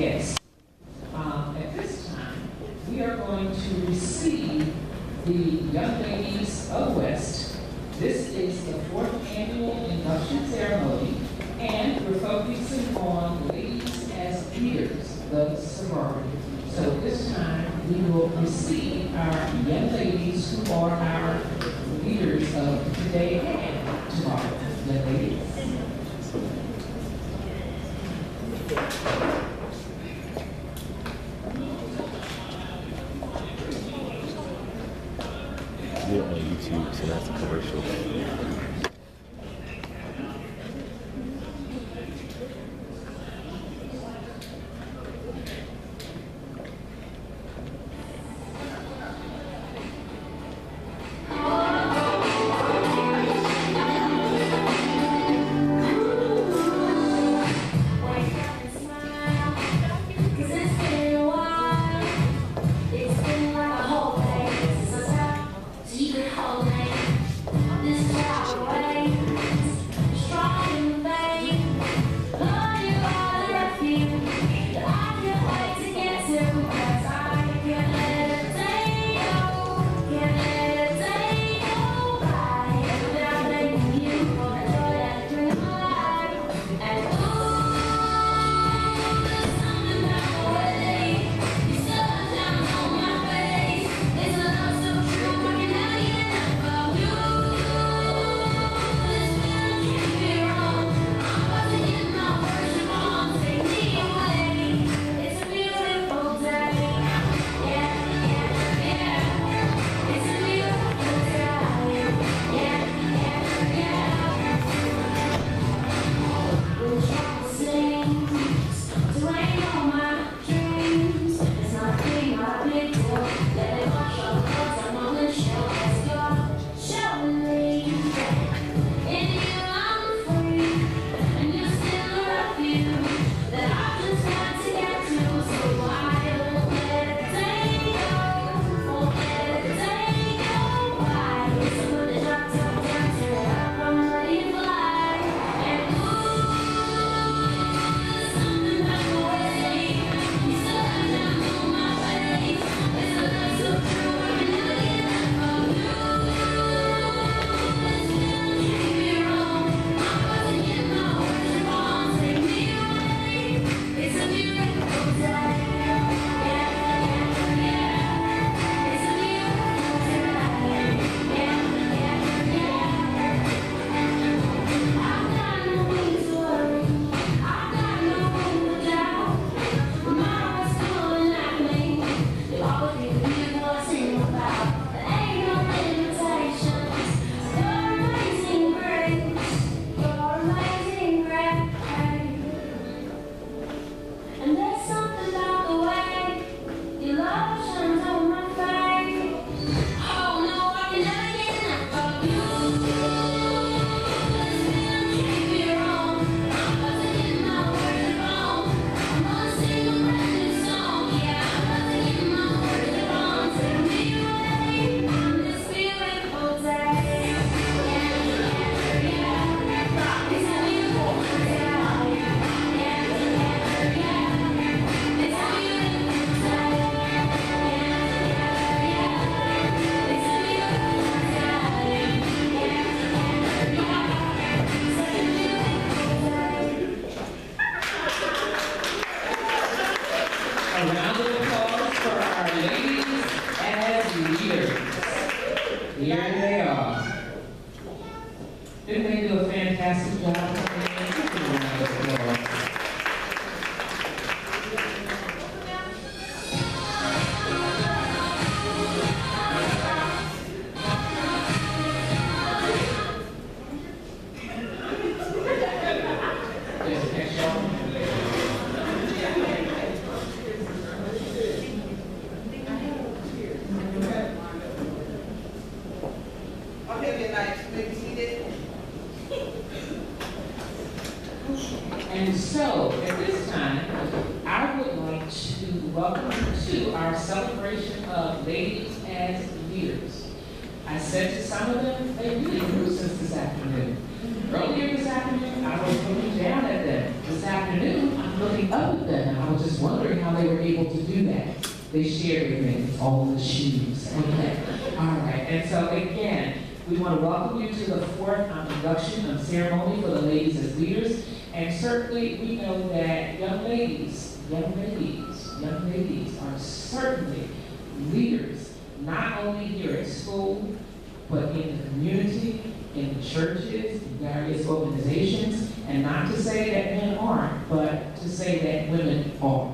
Yes. Um, at this time, we are going to receive the Young Ladies of West. This is the fourth annual induction ceremony, and we're focusing on ladies as peers, the sorority. So this time, we will receive our young ladies who are our leaders of today YouTube, so that's a commercial. Was just wondering how they were able to do that. They shared with me all the shoes. Okay, all right. And so again, we want to welcome you to the fourth induction um, ceremony for the ladies as leaders. And certainly, we know that young ladies, young ladies, young ladies are certainly leaders, not only here at school, but in the community, in churches, various organizations, and not to say that men aren't, but to say that women are.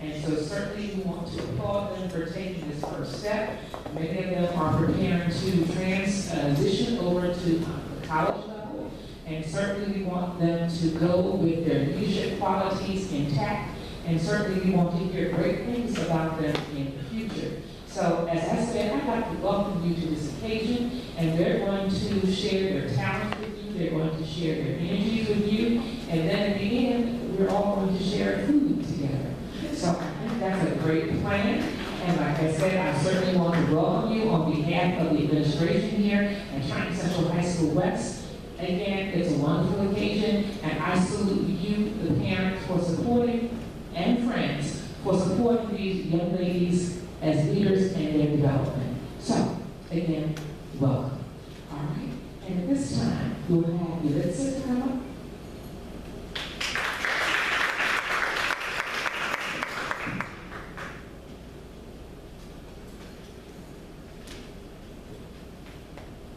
And so certainly we want to applaud them for taking this first step. Many of them are preparing to transition over to the college level. And certainly we want them to go with their leadership qualities intact. And certainly we want to hear great things about them in the future. So as I said, I'd like to welcome you to this occasion. And they're going to share their talents with you. They're going to share their energies with you. And then in the end, we're all going to share food together. So I think that's a great plan. And like I said, I certainly want to welcome you on behalf of the administration here at Trenton Central High School West. Again, it's a wonderful occasion, and I salute you, the parents, for supporting, and friends, for supporting these young ladies as leaders in their development. So, again, welcome. All right. And at this time, we'll have Yulitza come up.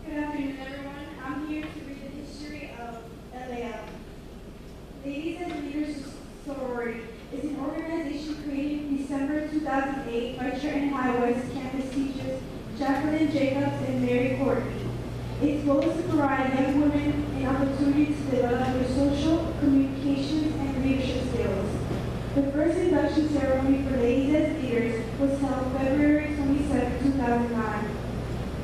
Good afternoon, everyone. I'm here to read the history of LAL. Ladies as Leaders Sorority is an organization created in December 2008 by Trenton High West campus teachers Jacqueline Jacobs and Mary Courtney. Its goal is to provide young women an opportunity to develop their social, communications, and leadership skills. The first induction ceremony for ladies as leaders was held February 27, 2009.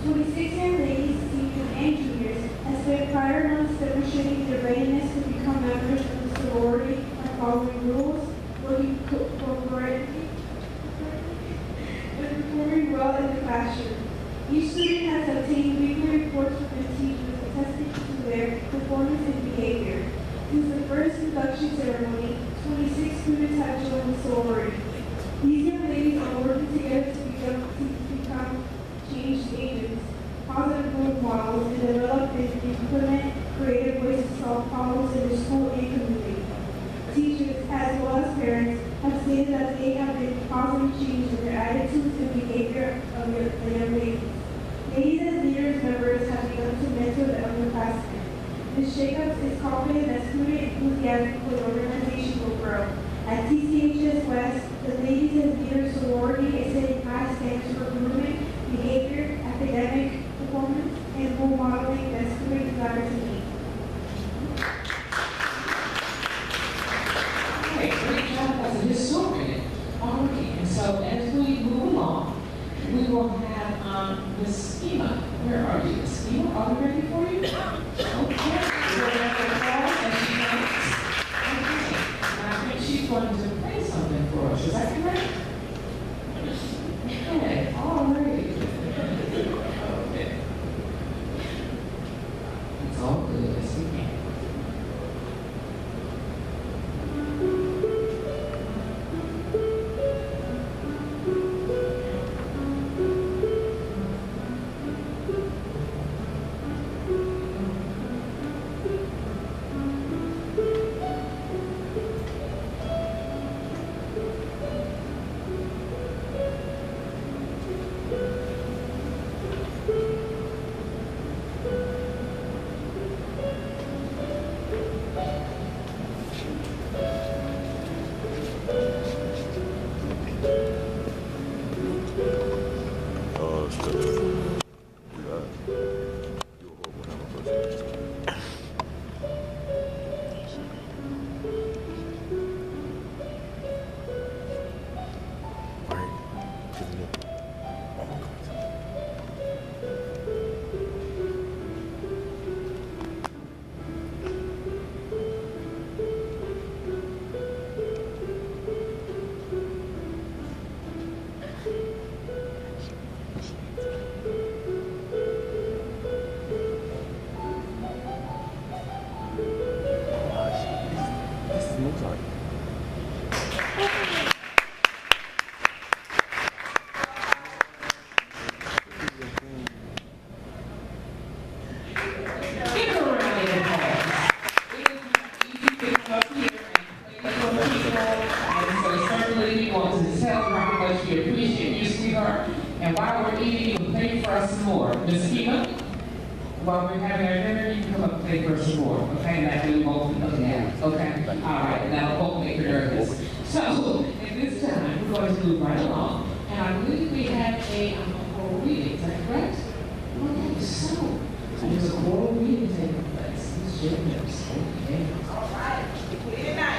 26 young ladies, seniors, and juniors have spent prior months demonstrating their readiness to become members of the sorority by following rules, working co- cooperatively, and performing well in the classroom. Each student has obtained weekly reports from the teachers attesting to their performance and behavior. Since the first induction ceremony, 26 students have joined the sorority. These young ladies are working together to become, to become change agents, positive role models, and develop and implement creative ways to solve problems in the school and community. Teachers, as well as parents, have stated that they have been positive change in their attitudes and behavior of their, the young ladies. Ladies as leaders members have begun to mentor the underclassmen. Ms. Jacobs is confident that student enthusiasm for the organization will grow. At TCHS West, the Ladies as Leaders sorority is setting high standards for grooming behavior, academic performance, and role modeling that students desire to meet. A choral reading taking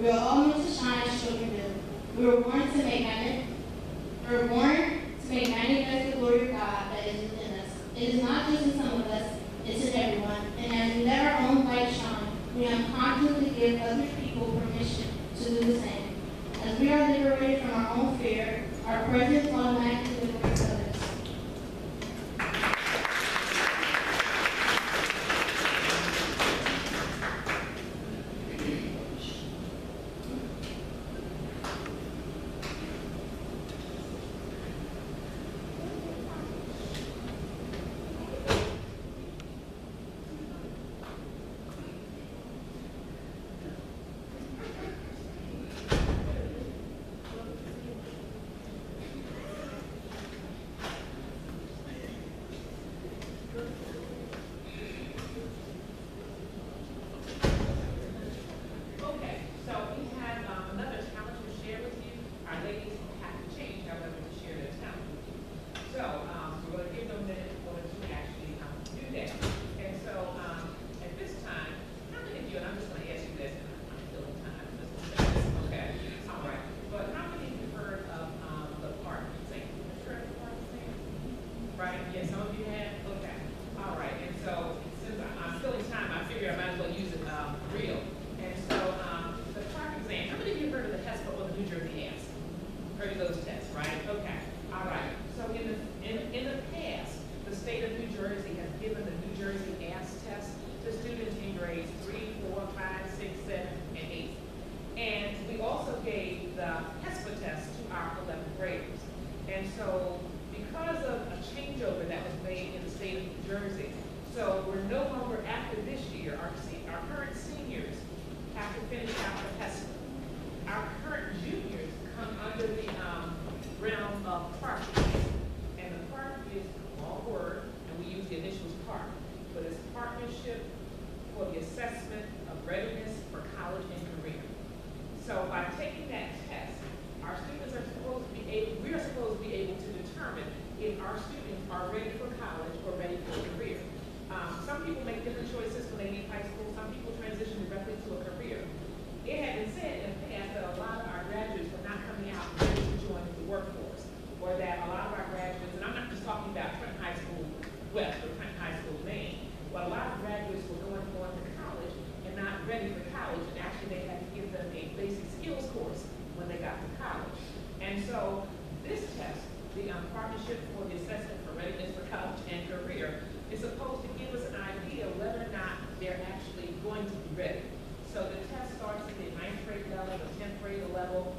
We are all meant to shine as children do. We were born to make heaven. We were born to make manifest the glory of God that is within us. It is not just in some of us, it's in everyone. And as we let our own light shine, we unconsciously give other people permission to do the same. As we are liberated from our own fear, our presence automatically so because of a changeover that was made in the state of New Jersey, so we're no going to be ready. So the test starts at the ninth grade level, the 10th grade level,